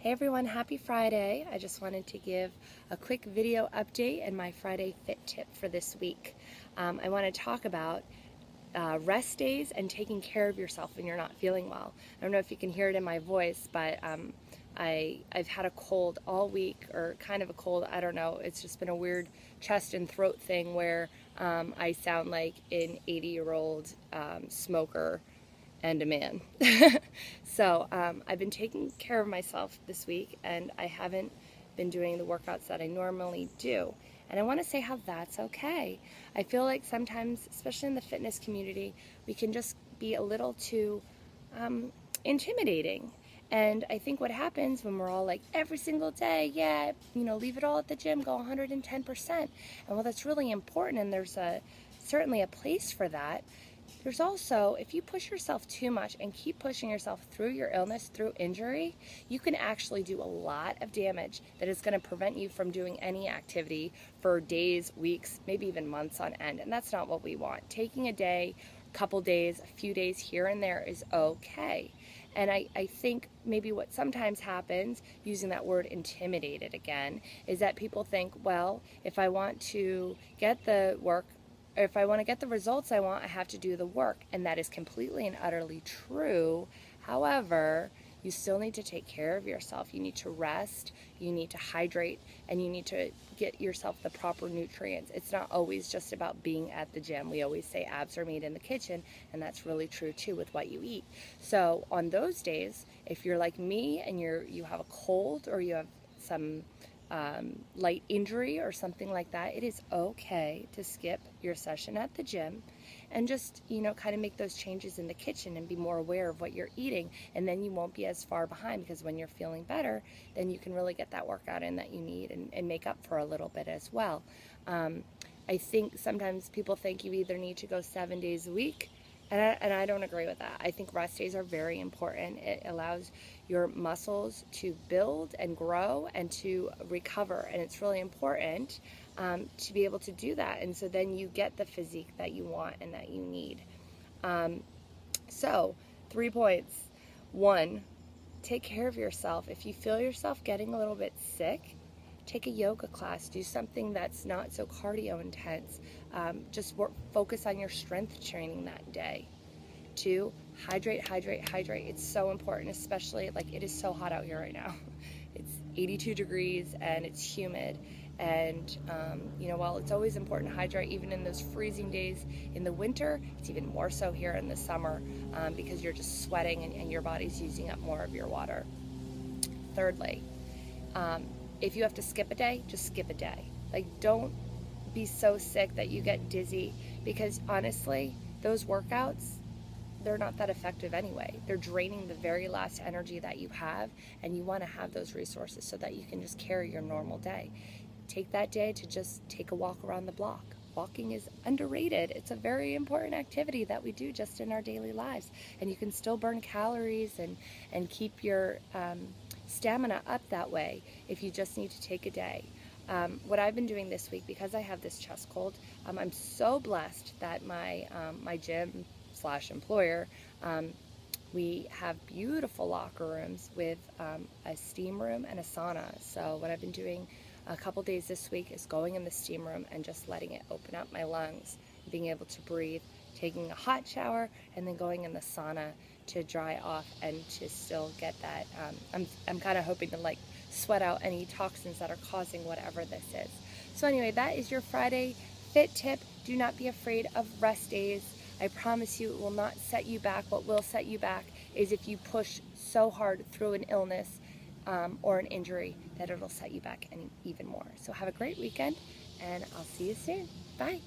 Hey everyone, happy Friday. I just wanted to give a quick video update and my Friday fit tip for this week. Um, I want to talk about uh, rest days and taking care of yourself when you're not feeling well. I don't know if you can hear it in my voice, but um, I, I've had a cold all week, or kind of a cold, I don't know. It's just been a weird chest and throat thing where um, I sound like an 80 year old um, smoker and a man. so um, I've been taking care of myself this week and I haven't been doing the workouts that I normally do. And I want to say how that's okay. I feel like sometimes, especially in the fitness community, we can just be a little too um, intimidating. And I think what happens when we're all like every single day, yeah, you know, leave it all at the gym, go 110%. And well, that's really important, and there's a certainly a place for that. There's also, if you push yourself too much and keep pushing yourself through your illness, through injury, you can actually do a lot of damage that is going to prevent you from doing any activity for days, weeks, maybe even months on end. And that's not what we want. Taking a day, a couple days, a few days here and there is okay. And I, I think maybe what sometimes happens, using that word intimidated again, is that people think, well, if I want to get the work if I want to get the results I want, I have to do the work. And that is completely and utterly true. However, you still need to take care of yourself. You need to rest, you need to hydrate, and you need to get yourself the proper nutrients. It's not always just about being at the gym. We always say abs are made in the kitchen, and that's really true too with what you eat. So on those days, if you're like me and you're you have a cold or you have some um, light injury or something like that, it is okay to skip your session at the gym and just, you know, kind of make those changes in the kitchen and be more aware of what you're eating. And then you won't be as far behind because when you're feeling better, then you can really get that workout in that you need and, and make up for a little bit as well. Um, I think sometimes people think you either need to go seven days a week and I, and I don't agree with that. I think rest days are very important. It allows your muscles to build and grow and to recover. And it's really important um, to be able to do that. And so then you get the physique that you want and that you need. Um, so, three points. One, take care of yourself. If you feel yourself getting a little bit sick, take a yoga class, do something that's not so cardio intense. Um, just work, focus on your strength training that day. Two, hydrate, hydrate, hydrate. It's so important, especially like it is so hot out here right now. It's 82 degrees and it's humid. And, um, you know, while it's always important to hydrate, even in those freezing days in the winter, it's even more so here in the summer um, because you're just sweating and, and, your body's using up more of your water. Thirdly, um, if you have to skip a day, just skip a day. Like, don't be so sick that you get dizzy because honestly, those workouts, they're not that effective anyway. They're draining the very last energy that you have, and you want to have those resources so that you can just carry your normal day. Take that day to just take a walk around the block. Walking is underrated. It's a very important activity that we do just in our daily lives, and you can still burn calories and and keep your um, stamina up that way if you just need to take a day. Um, what I've been doing this week because I have this chest cold, um, I'm so blessed that my um, my gym slash employer um, we have beautiful locker rooms with um, a steam room and a sauna. So what I've been doing a couple days this week is going in the steam room and just letting it open up my lungs, being able to breathe, taking a hot shower, and then going in the sauna to dry off and to still get that. Um, I'm, I'm kind of hoping to like sweat out any toxins that are causing whatever this is. So anyway, that is your Friday fit tip. Do not be afraid of rest days. I promise you it will not set you back. What will set you back is if you push so hard through an illness um, or an injury that it'll set you back any, even more. So have a great weekend and I'll see you soon. Bye.